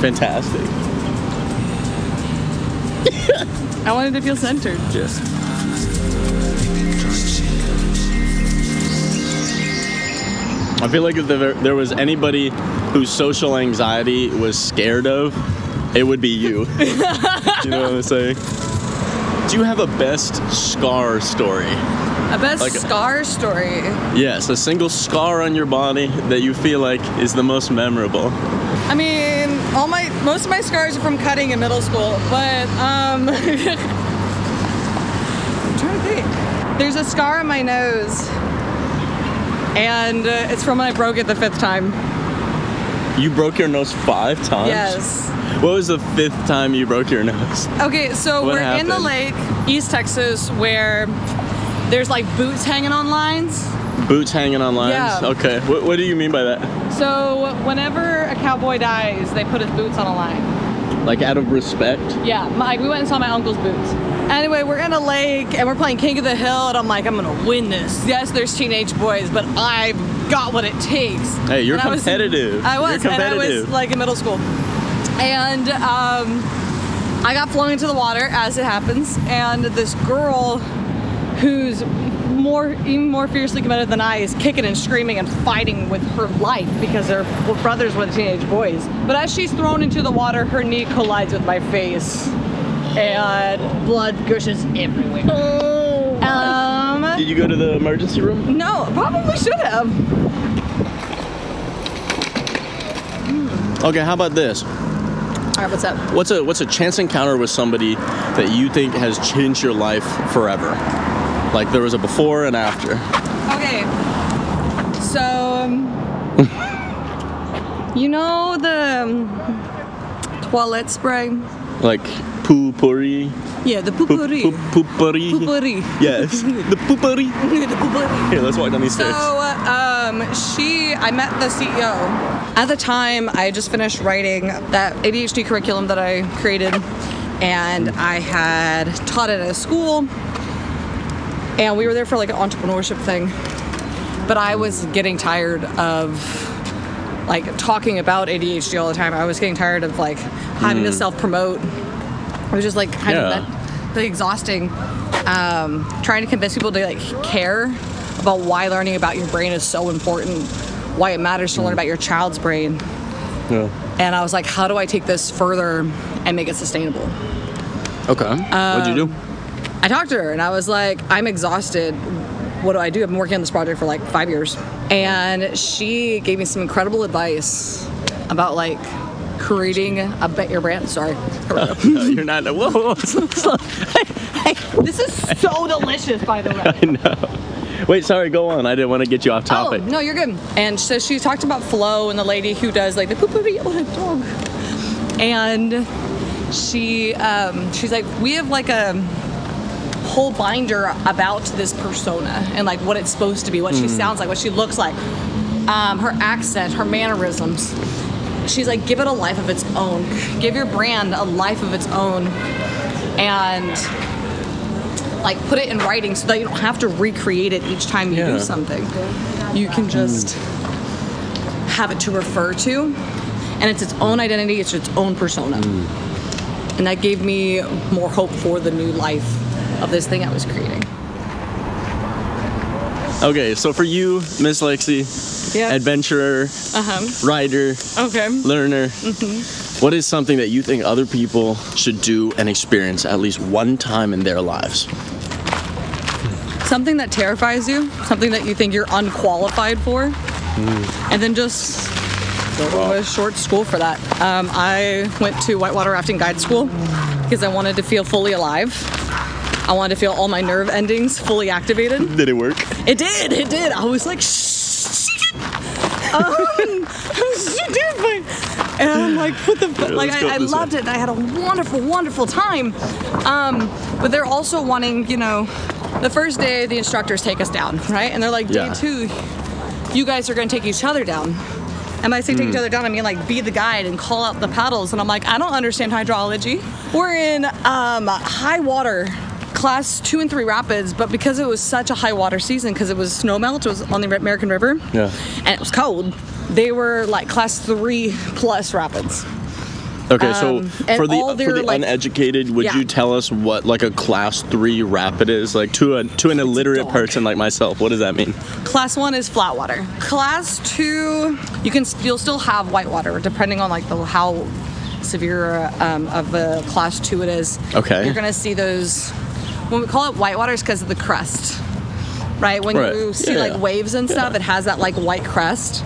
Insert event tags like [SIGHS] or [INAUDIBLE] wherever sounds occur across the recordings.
Fantastic. I wanted to feel centered. Yes. I feel like if there, there was anybody whose social anxiety was scared of, it would be you. [LAUGHS] you know what I'm saying? Do you have a best scar story? A best Like a- scar story. Yes, a single scar on your body that you feel like is the most memorable. I mean, all my most of my scars are from cutting in middle school, but um, [LAUGHS] I'm trying to think. There's a scar on my nose, and uh, it's from when I broke it the fifth time. You broke your nose five times? Yes. What was the fifth time you broke your [LAUGHS] nose? Okay, so What we're in the lake, East Texas, where there's like boots hanging on lines. Boots hanging on lines? Yeah. Okay. What, what do you mean by that? So whenever a cowboy dies, they put his boots on a line. Like out of respect? Yeah, my, we went and saw my uncle's boots. Anyway, we're in a lake and we're playing King of the Hill, and I'm like, I'm gonna win this. Yes, there's teenage boys, but I've got what it takes. Hey, you're And I was- competitive. I was, You're and I was competitive. like in middle school, and um, I got flung into the water as it happens, and this girl who's more even more fiercely committed than I is kicking and screaming and fighting with her life because they're brothers with teenage boys. But as she's thrown into the water, her knee collides with my face, and blood gushes everywhere. Um, Did you go to the emergency room? no, probably should have. Okay, how about this? All right, what's up? What's a what's a chance encounter with somebody that you think has changed your life forever? Like there was a before and after. Okay. So, um, you know the um, toilet spray? Like poo pourri. Yeah, the Poop poopery. poop poopery. Poopery. Yes. [LAUGHS] the poopery. [LAUGHS] the poopery. Here, let's walk down these So, stairs. um, she, I met the CEO. At the time, I had just finished writing that ADHD curriculum that I created, and I had taught it at a school, and we were there for like an entrepreneurship thing. But I was getting tired of like talking about ADHD all the time. I was getting tired of like having to self promote. It was just like kind Hmm. Yeah. of that, like, exhausting. Um, trying to convince people to like care about why learning about your brain is so important, why it matters to learn about your child's brain. Yeah. And I was like, how do I take this further and make it sustainable? Okay. What'd you do? I talked to her and I was like, I'm exhausted. What do I do? I've been working on this project for like five years. And she gave me some incredible advice about like creating a bet your brand. Sorry. [LAUGHS] No, you're not. Whoa, whoa, [LAUGHS] this is so delicious, by the way. [LAUGHS] I know. Wait, sorry. Go on. I didn't want to get you off topic. Oh, no, you're good. And so she talked about Flo and the lady who does like the poo poo oh, dog. And she um, she's like, we have like a whole binder about this persona and like what it's supposed to be, what she hmm. sounds like, what she looks like, um, her accent, her mannerisms. She's like, give it a life of its own. Give your brand a life of its own. And like put it in writing so that you don't have to recreate it each time you Yeah. do something. You can hmm. just have it to refer to, and it's its own identity, it's its own persona. Hmm. And that gave me more hope for the new life of this thing I was creating. Okay, so for you, Miss Lexi, adventurer, Uh huh. writer, Okay. learner, Mm-hmm. what is something that you think other people should do and experience at least one time in their lives? Something that terrifies you, something that you think you're unqualified for, and then just go to a short school for that. Um, I went to whitewater rafting guide school because I wanted to feel fully alive. I wanted to feel all my nerve endings fully activated. [LAUGHS] Did it work? It did, it did. I was like, shh. Um, I was so terrified. And I'm like, what the fuck? Like, I, I this way. loved it. and I had a wonderful, wonderful time. Um, but they're also wanting, you know, the first day the instructors take us down, right? And they're like, day Yeah. two, you guys are going to take each other down. And by saying take each Hmm. other down, I mean like be the guide and call out the paddles. And I'm like, I don't understand hydrology. We're in um, high water, class two and three rapids, but because it was such a high water season, because it was snow melt, it was on the American River, Yeah. and it was cold. They were like class three plus rapids. Okay, so Um, for the all for the like- uneducated, would Yeah. you tell us what like a class three rapid is? Like to a to an illiterate person like myself, what does that mean? Class one is flat water. Class two, you can you'll still have white water depending on like the how severe um, of a class two it is. Okay. You're gonna see those. When we call it white water, is because of the crust, right? When Right. you see Yeah, like yeah. waves and stuff, it has that like white crest.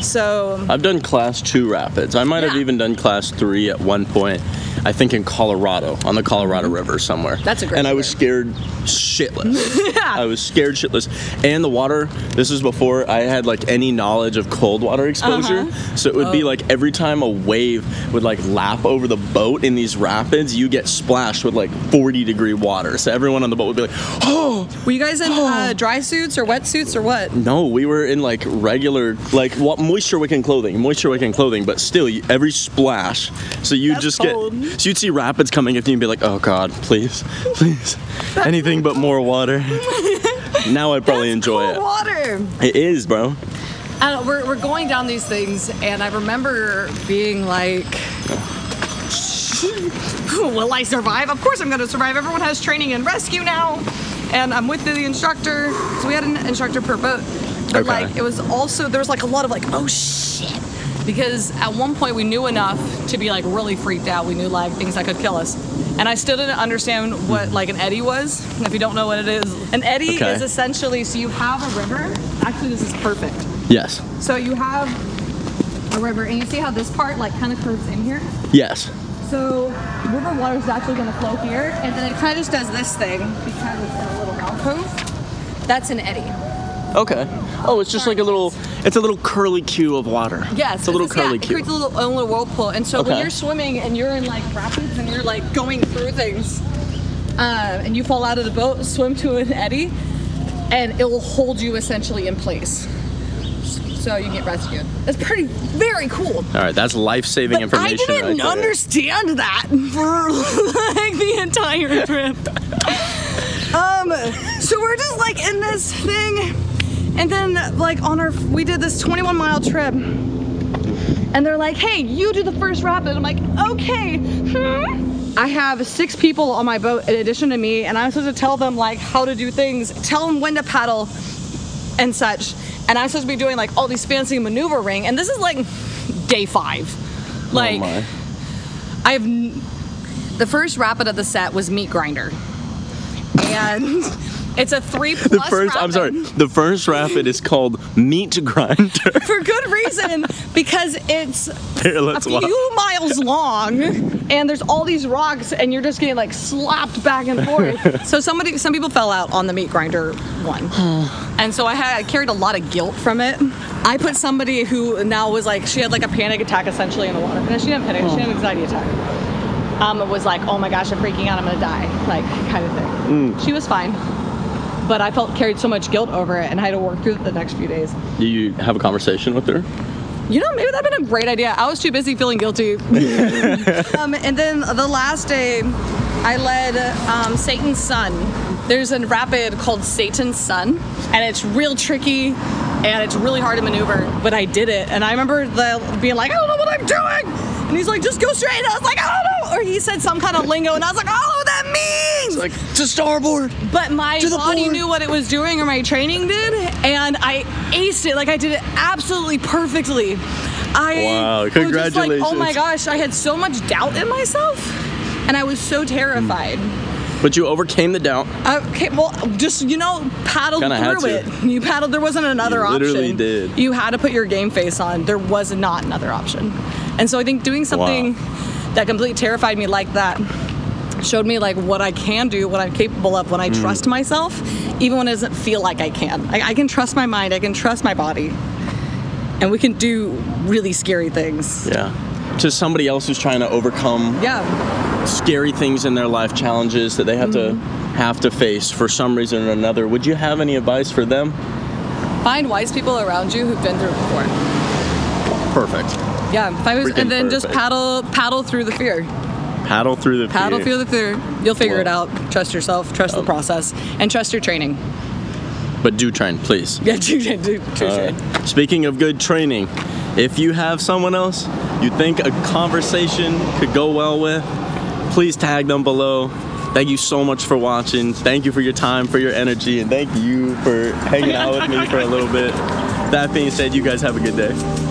So I've done class two rapids. I might have even done class three at one point. I think in Colorado, on the Colorado River somewhere. That's a great And I was scared shitless. [LAUGHS] yeah. I was scared shitless. And the water, this is before I had like any knowledge of cold water exposure. Uh-huh. So it would be Oh. like every time a wave would like lap over the boat in these rapids, you get splashed with like 40 degree water. So everyone on the boat would be like, oh, were you guys in uh, dry suits or wetsuits or what? no, we were in like regular, like what moisture wicking clothing, moisture wicking clothing, but still, every splash. So you That's just cold. get, so you'd see rapids coming at you and be like, oh God, please, please, [LAUGHS] anything but more water. [LAUGHS] now I probably enjoy Cold it. water. It is, bro. Don't, we're, we're going down these things, and I remember being like, Will I survive? Of course I'm going to survive. Everyone has training in rescue now, and I'm with the instructor. So we had an instructor per boat. But Okay. like, it was also, there was like a lot of like, oh shit. Because at one point we knew enough to be like really freaked out. We knew like things that could kill us. And I still didn't understand what hmm. like an eddy was. If you don't know what it is, an eddy Okay. is essentially so you have a river. Actually, this is perfect. Yes. So you have a river, and you see how this part like kind of curves in here. Yes. So river water is actually going to flow here, and then it kind of just does this thing because it's in a little alcove. That's an eddy. Okay. Oh, it's just like a little, it's a little curly cue of water. Yes, It's a little yeah, curly it cue. creates a little, a little whirlpool, and so when you're swimming and you're in like rapids and you're like going through things, uh, and you fall out of the boat, swim to an eddy, and it will hold you essentially in place. So you get rescued. It's pretty, very cool. All right, that's life-saving But I didn't right there. understand that for [LAUGHS] like the entire trip. [LAUGHS] um, so we're just like in this thing, and then like on our, we did this 21 mile trip, and they're like, "Hey, you do the first rapid." I'm like, "Okay." Hmm. I have six people on my boat in addition to me, and I'm supposed to tell them like how to do things, tell them when to paddle, and such. And I'm supposed to be doing like all these fancy maneuvering, and this is like day five. Like, oh. I've the first rapid of the set was meat grinder, and [LAUGHS] it's a three plus. The first, I'm sorry, the first rapid is called Meat Grinder. [LAUGHS] for good reason because it's Here, a few miles long, and there's all these rocks, and you're just getting like slapped back and forth. [LAUGHS] so somebody, some people fell out on the meat grinder one, [SIGHS] and so I had I carried a lot of guilt from it. I put somebody who now was like she had like a panic attack essentially in the water. No, she didn't panic. She had an anxiety attack. Um, it was like, oh my gosh, I'm freaking out. I'm gonna die, like kind of thing. She was fine. But I felt carried so much guilt over it, and I had to work through it the next few days. Do you have a conversation with her? You know, maybe that'd been a great idea. I was too busy feeling guilty. [LAUGHS] um, and then the last day, I led um, Satan's Son. There's a rapid called Satan's Son, and it's real tricky, and it's really hard to maneuver. But I did it, and I remember the being like, I don't know what I'm doing. And he's like, just go straight. And I was like, I don't know. Or he said some kind of lingo, and I was like, I don't know what that means. Like to starboard. But my body board. knew what it was doing, or my training did, and I aced it. Like I did it absolutely perfectly. I Wow, was just like, oh my gosh, I had so much doubt in myself, and I was so terrified. Hmm. But you overcame the doubt. Okay, well, just you know, paddled Kinda through it. You paddled. There wasn't another You literally option. did. You had to put your game face on. There was not another option. And so I think doing something that completely terrified me like that showed me like what I can do, what I'm capable of when I Mm. trust myself, even when it doesn't feel like I can. I, I can trust my mind. I can trust my body, and we can do really scary things. Yeah. To somebody else who's trying to overcome Yeah. scary things in their life, challenges that they have to Mm-hmm. have to face for some reason or another. Would you have any advice for them? Find wise people around you who've been through it before. Perfect. Yeah. Who's- and then just paddle paddle through the fear. Paddle through the Paddle fear. through the fear. You'll figure it out. Trust yourself. Trust the Oh. process, and trust your training. But do train, please. Yeah, do, do, do, do All train. Speaking of good training, if you have someone else you think a conversation could go well with, please tag them below. Thank you so much for watching. Thank you for your time, for your energy, and thank you for hanging out with me for a little bit. That being said, you guys have a good day.